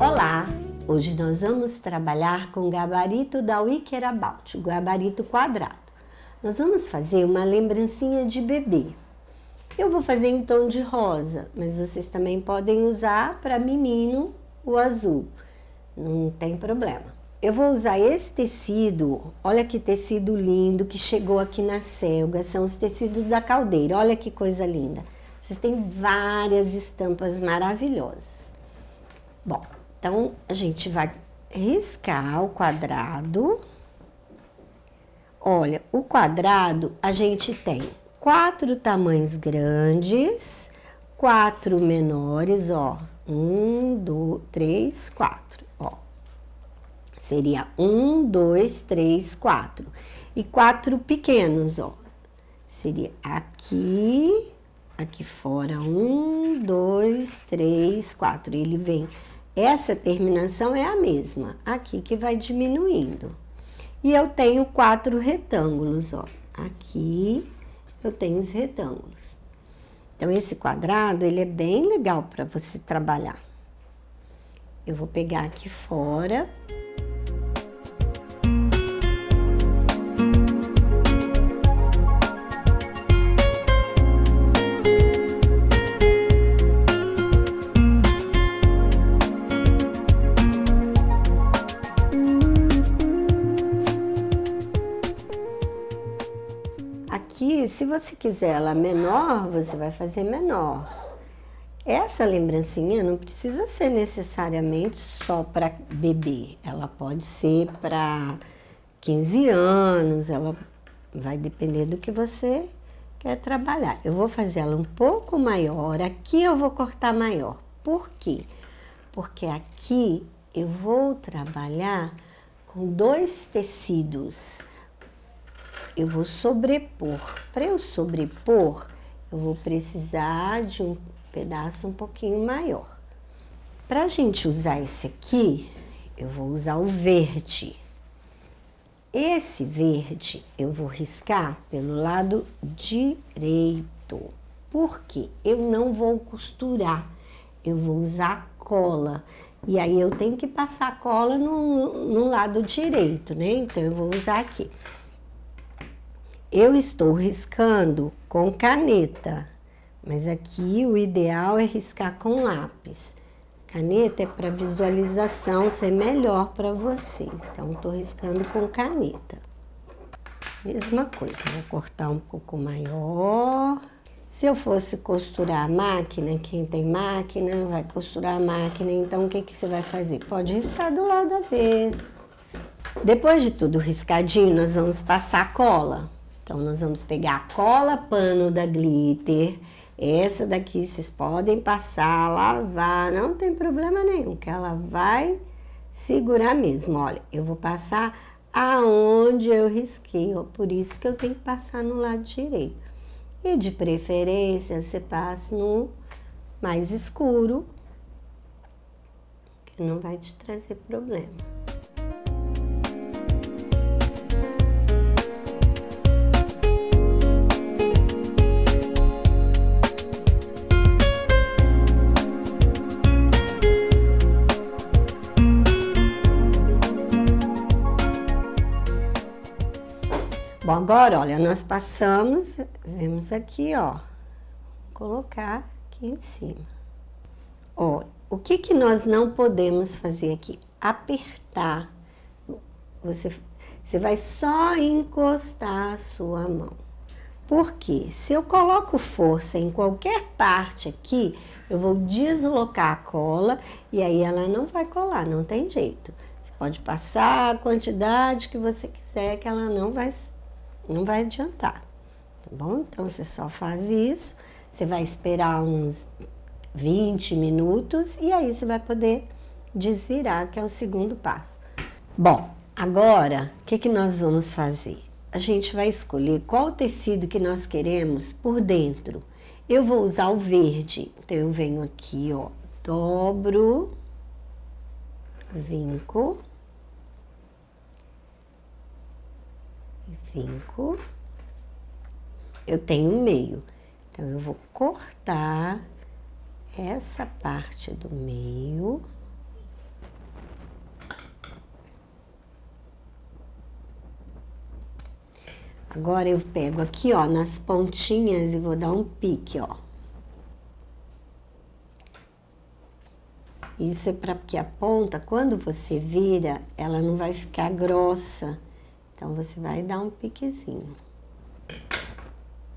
Olá! Hoje nós vamos trabalhar com o gabarito da Wicker About, o gabarito quadrado. Nós vamos fazer uma lembrancinha de bebê. Eu vou fazer em tom de rosa, mas vocês também podem usar para menino o azul. Não tem problema. Eu vou usar esse tecido, olha que tecido lindo que chegou aqui na selga, são os tecidos da caldeira, olha que coisa linda. Vocês têm várias estampas maravilhosas. Bom, então a gente vai riscar o quadrado. Olha, o quadrado a gente tem quatro tamanhos grandes, quatro menores, ó. Um, dois, três, quatro. Seria um, dois, três, quatro. E quatro pequenos, ó. Seria aqui, aqui fora, um, dois, três, quatro. Ele vem, essa terminação é a mesma, aqui que vai diminuindo. E eu tenho quatro retângulos, ó. Aqui eu tenho os retângulos. Então, esse quadrado, ele é bem legal para você trabalhar. Eu vou pegar aqui fora se você quiser ela menor, você vai fazer menor. Essa lembrancinha não precisa ser necessariamente só para bebê. Ela pode ser para 15 anos, ela vai depender do que você quer trabalhar. Eu vou fazer ela um pouco maior, aqui eu vou cortar maior. Por quê? Porque aqui eu vou trabalhar com dois tecidos eu vou sobrepor. Para eu sobrepor, eu vou precisar de um pedaço um pouquinho maior. Para a gente usar esse aqui, eu vou usar o verde. Esse verde eu vou riscar pelo lado direito. Porque eu não vou costurar, eu vou usar cola. E aí eu tenho que passar cola no, no lado direito, né? Então eu vou usar aqui. Eu estou riscando com caneta, mas aqui o ideal é riscar com lápis. Caneta é para visualização ser melhor para você. Então, estou riscando com caneta. Mesma coisa, vou cortar um pouco maior. Se eu fosse costurar a máquina, quem tem máquina vai costurar a máquina, então o que, que você vai fazer? Pode riscar do lado avesso. Depois de tudo riscadinho, nós vamos passar cola. Então, nós vamos pegar a cola pano da glitter. Essa daqui vocês podem passar, lavar, não tem problema nenhum, que ela vai segurar mesmo. Olha, eu vou passar aonde eu risquei, ó, por isso que eu tenho que passar no lado direito. E de preferência, você passa no mais escuro, que não vai te trazer problema. Agora, olha, nós passamos, vemos aqui, ó, colocar aqui em cima. Ó, o que que nós não podemos fazer aqui? Apertar. Você, você vai só encostar a sua mão. Porque se eu coloco força em qualquer parte aqui, eu vou deslocar a cola e aí ela não vai colar, não tem jeito. Você pode passar a quantidade que você quiser que ela não vai não vai adiantar, tá bom? Então, você só faz isso, você vai esperar uns 20 minutos e aí você vai poder desvirar, que é o segundo passo. Bom, agora, o que, que nós vamos fazer? A gente vai escolher qual tecido que nós queremos por dentro. Eu vou usar o verde, então eu venho aqui, ó, dobro, vinco, cinco, eu tenho meio. Então, eu vou cortar essa parte do meio. Agora, eu pego aqui, ó, nas pontinhas e vou dar um pique, ó. Isso é para que a ponta, quando você vira, ela não vai ficar grossa então, você vai dar um piquezinho.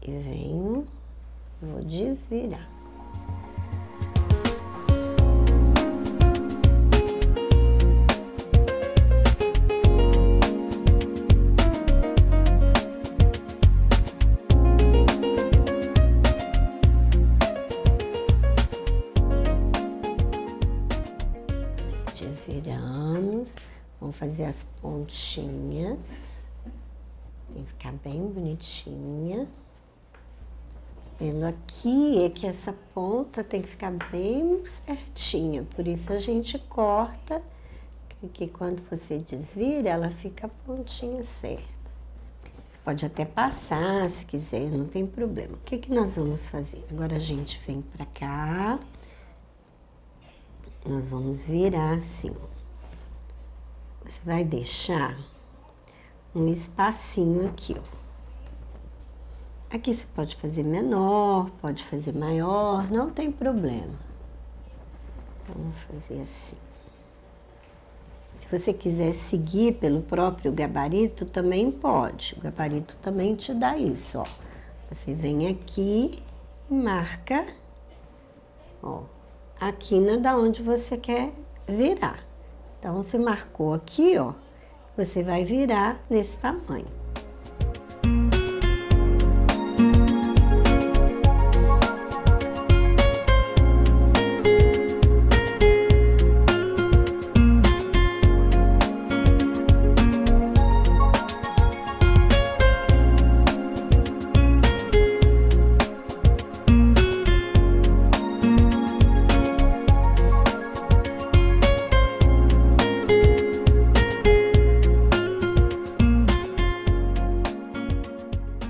E venho, vou desvirar. Desviramos, vamos fazer as pontinhas. Ficar bem bonitinha. Vendo aqui é que essa ponta tem que ficar bem certinha, por isso a gente corta, que, que quando você desvira, ela fica a pontinha certa. Você pode até passar, se quiser, não tem problema. O que, que nós vamos fazer? Agora a gente vem pra cá nós vamos virar assim. Você vai deixar um espacinho aqui, ó. Aqui você pode fazer menor, pode fazer maior, não tem problema. Então, vou fazer assim. Se você quiser seguir pelo próprio gabarito, também pode. O gabarito também te dá isso, ó. Você vem aqui e marca, ó, a quina da onde você quer virar. Então, você marcou aqui, ó, você vai virar nesse tamanho.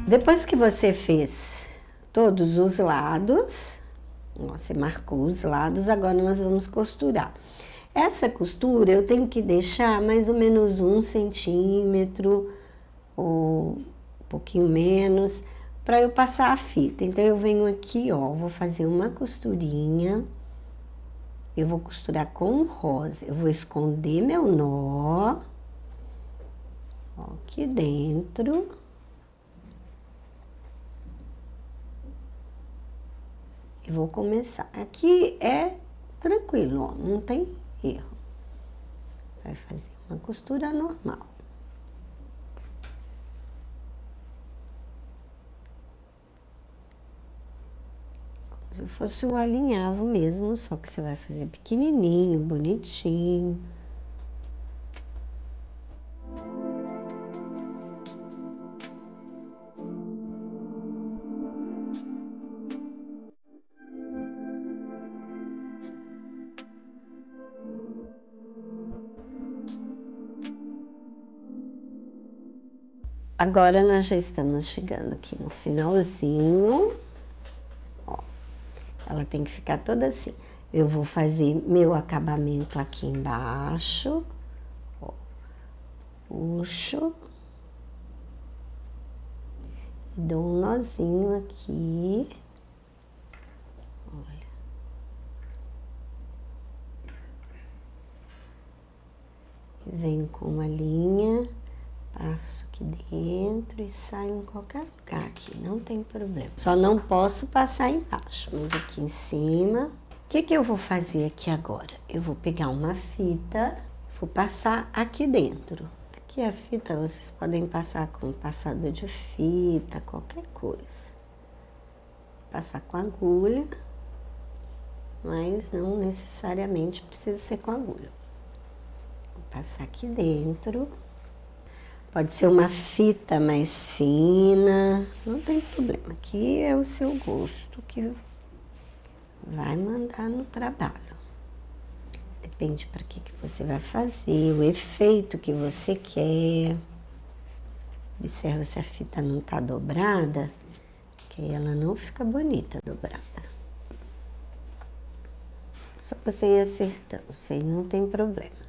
Depois que você fez todos os lados, você marcou os lados, agora nós vamos costurar. Essa costura eu tenho que deixar mais ou menos um centímetro ou um pouquinho menos para eu passar a fita. Então eu venho aqui, ó, vou fazer uma costurinha. Eu vou costurar com rosa. Eu vou esconder meu nó ó, aqui dentro. Vou começar. Aqui é tranquilo, ó, não tem erro. Vai fazer uma costura normal. Se fosse o alinhavo mesmo, só que você vai fazer pequenininho, bonitinho. Agora nós já estamos chegando aqui no finalzinho. Ó, ela tem que ficar toda assim. Eu vou fazer meu acabamento aqui embaixo. Ó, puxo. Dou um nozinho aqui. Venho com uma linha passo aqui dentro e saio em qualquer lugar aqui, não tem problema. Só não posso passar embaixo, mas aqui em cima. O que, que eu vou fazer aqui agora? Eu vou pegar uma fita, vou passar aqui dentro. Aqui a fita vocês podem passar com passador de fita, qualquer coisa. Passar com agulha, mas não necessariamente precisa ser com agulha. Vou passar aqui dentro. Pode ser uma fita mais fina, não tem problema. Aqui é o seu gosto que vai mandar no trabalho. Depende para que, que você vai fazer, o efeito que você quer. Observa se a fita não está dobrada, que ela não fica bonita dobrada. Só você ir acertando, isso aí não tem problema.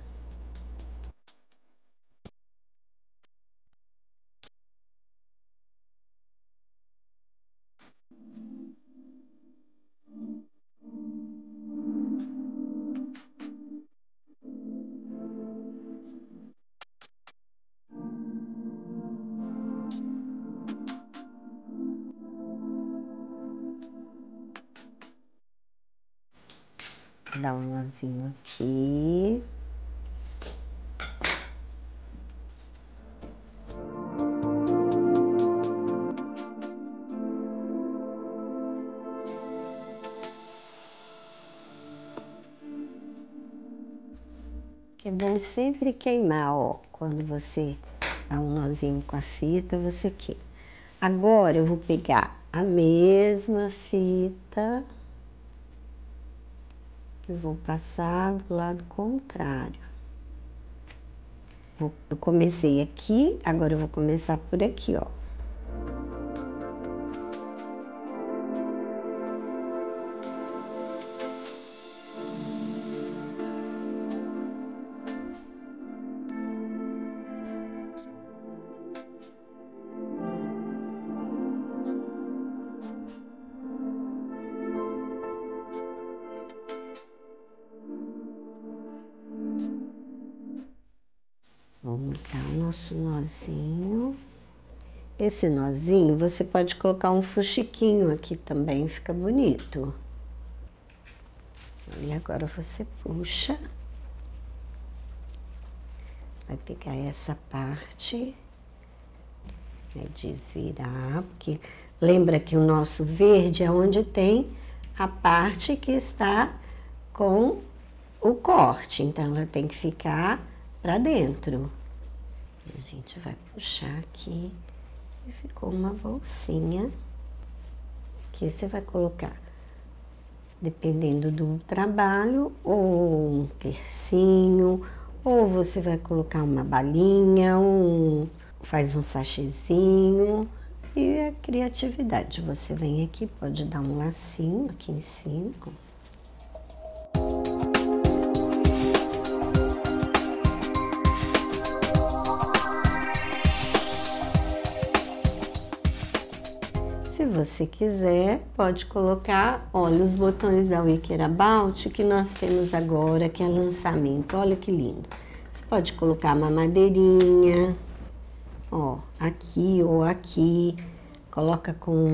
Dá um nozinho aqui. É bom sempre queimar, ó. Quando você dá um nozinho com a fita, você queima. Agora eu vou pegar a mesma fita e vou passar do lado contrário. Eu comecei aqui, agora eu vou começar por aqui, ó. Vamos dar o nosso nozinho. Esse nozinho você pode colocar um fuxiquinho aqui também, fica bonito. E agora você puxa. Vai pegar essa parte. Vai desvirar, porque lembra que o nosso verde é onde tem a parte que está com o corte. Então, ela tem que ficar para dentro. A gente vai puxar aqui e ficou uma bolsinha. Aqui você vai colocar, dependendo do trabalho, ou um tercinho, ou você vai colocar uma balinha, um, faz um sachêzinho. E a criatividade, você vem aqui, pode dar um lacinho aqui em cima, você quiser, pode colocar, olha, os botões da Wicker About que nós temos agora, que é lançamento. Olha que lindo. Você pode colocar uma madeirinha, ó, aqui ou aqui. Coloca com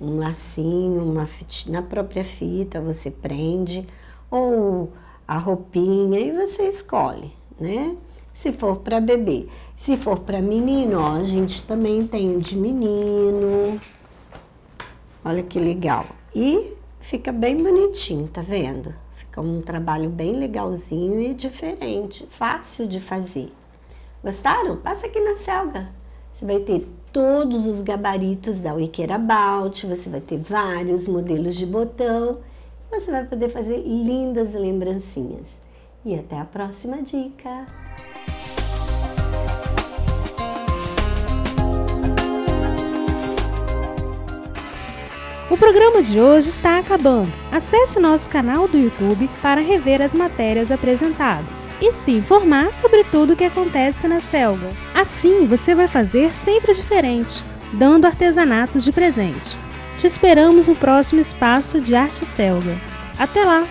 um lacinho, uma fita, na própria fita você prende, ou a roupinha, e você escolhe, né? Se for para bebê. Se for para menino, ó, a gente também tem de menino. Olha que legal. E fica bem bonitinho, tá vendo? Fica um trabalho bem legalzinho e diferente, fácil de fazer. Gostaram? Passa aqui na Selga. Você vai ter todos os gabaritos da Wicker About, você vai ter vários modelos de botão, você vai poder fazer lindas lembrancinhas. E até a próxima dica! O programa de hoje está acabando. Acesse nosso canal do YouTube para rever as matérias apresentadas e se informar sobre tudo o que acontece na selva. Assim, você vai fazer sempre diferente, dando artesanatos de presente. Te esperamos no próximo espaço de Arte Selga. Até lá!